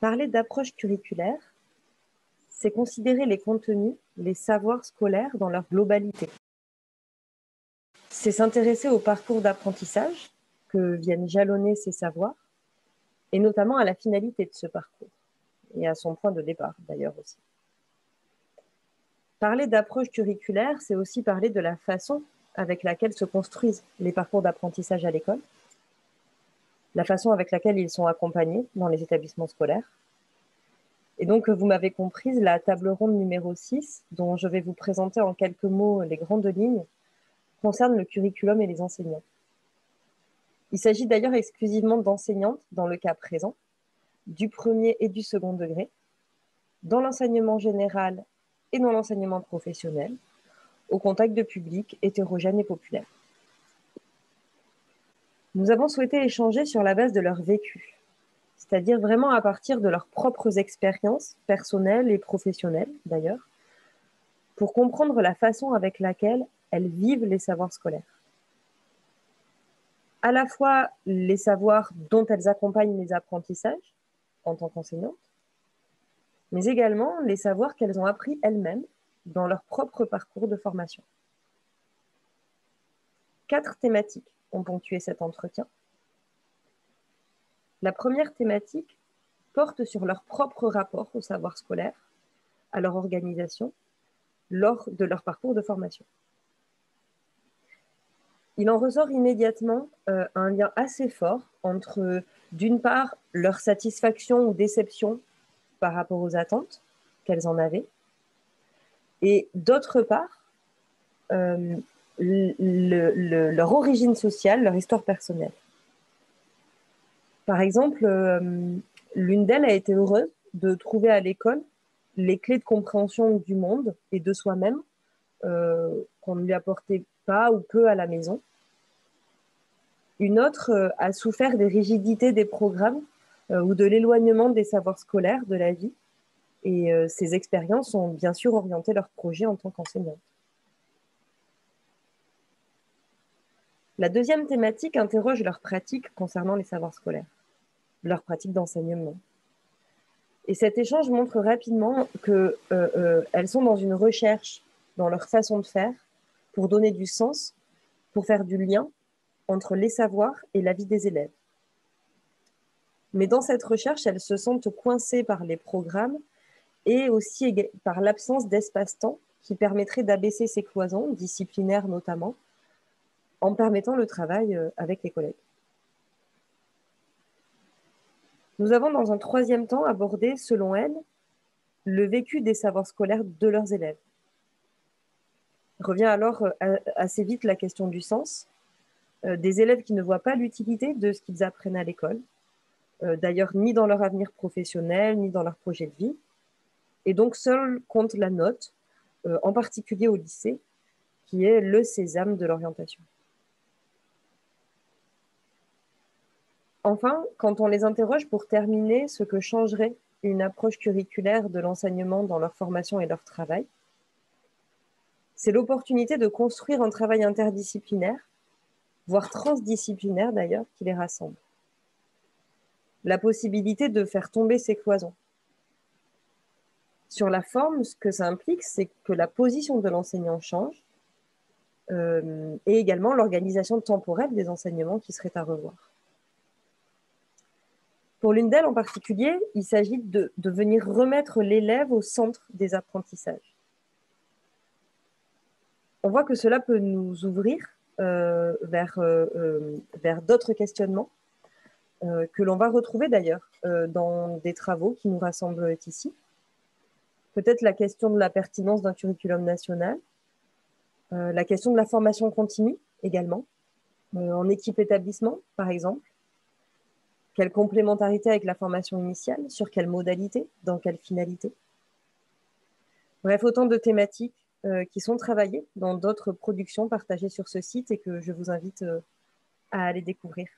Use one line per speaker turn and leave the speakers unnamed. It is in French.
Parler d'approche curriculaire, c'est considérer les contenus, les savoirs scolaires dans leur globalité. C'est s'intéresser au parcours d'apprentissage que viennent jalonner ces savoirs, et notamment à la finalité de ce parcours, et à son point de départ d'ailleurs aussi. Parler d'approche curriculaire, c'est aussi parler de la façon avec laquelle se construisent les parcours d'apprentissage à l'école, la façon avec laquelle ils sont accompagnés dans les établissements scolaires. Et donc, vous m'avez comprise, la table ronde numéro 6, dont je vais vous présenter en quelques mots les grandes lignes, concerne le curriculum et les enseignants. Il s'agit d'ailleurs exclusivement d'enseignantes dans le cas présent, du premier et du second degré, dans l'enseignement général et dans l'enseignement professionnel, au contact de publics hétérogènes et populaires. Nous avons souhaité échanger sur la base de leur vécu, c'est-à-dire vraiment à partir de leurs propres expériences personnelles et professionnelles d'ailleurs, pour comprendre la façon avec laquelle elles vivent les savoirs scolaires. À la fois les savoirs dont elles accompagnent les apprentissages en tant qu'enseignantes, mais également les savoirs qu'elles ont appris elles-mêmes dans leur propre parcours de formation. Quatre thématiques ont ponctué cet entretien. La première thématique porte sur leur propre rapport au savoir scolaire, à leur organisation, lors de leur parcours de formation. Il en ressort immédiatement euh, un lien assez fort entre, d'une part, leur satisfaction ou déception par rapport aux attentes qu'elles en avaient, et d'autre part, euh, leur origine sociale, leur histoire personnelle. Par exemple, euh, l'une d'elles a été heureuse de trouver à l'école les clés de compréhension du monde et de soi-même euh, qu'on ne lui apportait pas ou peu à la maison. Une autre a souffert des rigidités des programmes ou de l'éloignement des savoirs scolaires de la vie et euh, ces expériences ont bien sûr orienté leur projet en tant qu'enseignante. La deuxième thématique interroge leur pratique concernant les savoirs scolaires, leur pratique d'enseignement. Et cet échange montre rapidement qu'elles euh, euh, sont dans une recherche dans leur façon de faire pour donner du sens, pour faire du lien entre les savoirs et la vie des élèves. Mais dans cette recherche, elles se sentent coincées par les programmes et aussi par l'absence d'espace-temps qui permettrait d'abaisser ces cloisons, disciplinaires notamment, en permettant le travail euh, avec les collègues. Nous avons dans un troisième temps abordé, selon elles, le vécu des savoirs scolaires de leurs élèves. Revient alors euh, assez vite la question du sens, euh, des élèves qui ne voient pas l'utilité de ce qu'ils apprennent à l'école, d'ailleurs ni dans leur avenir professionnel, ni dans leur projet de vie, et donc, seul compte la note, en particulier au lycée, qui est le sésame de l'orientation. Enfin, quand on les interroge pour terminer ce que changerait une approche curriculaire de l'enseignement dans leur formation et leur travail, c'est l'opportunité de construire un travail interdisciplinaire, voire transdisciplinaire d'ailleurs, qui les rassemble. La possibilité de faire tomber ces cloisons, sur la forme, ce que ça implique, c'est que la position de l'enseignant change euh, et également l'organisation temporelle des enseignements qui serait à revoir. Pour l'une d'elles en particulier, il s'agit de, venir remettre l'élève au centre des apprentissages. On voit que cela peut nous ouvrir euh, vers, euh, vers d'autres questionnements que l'on va retrouver d'ailleurs dans des travaux qui nous rassemblent ici peut-être la question de la pertinence d'un curriculum national, euh, la question de la formation continue également, euh, en équipe établissement par exemple. Quelle complémentarité avec la formation initiale Sur quelle modalité Dans quelle finalité Bref, autant de thématiques euh, qui sont travaillées dans d'autres productions partagées sur ce site et que je vous invite euh, à aller découvrir.